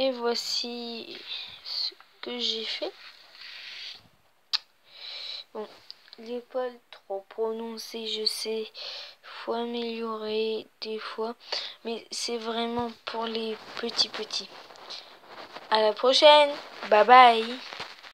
Et voici ce que j'ai fait. Bon, l'école trop prononcée, je sais. Faut améliorer des fois. Mais c'est vraiment pour les petits petits. À la prochaine. Bye bye.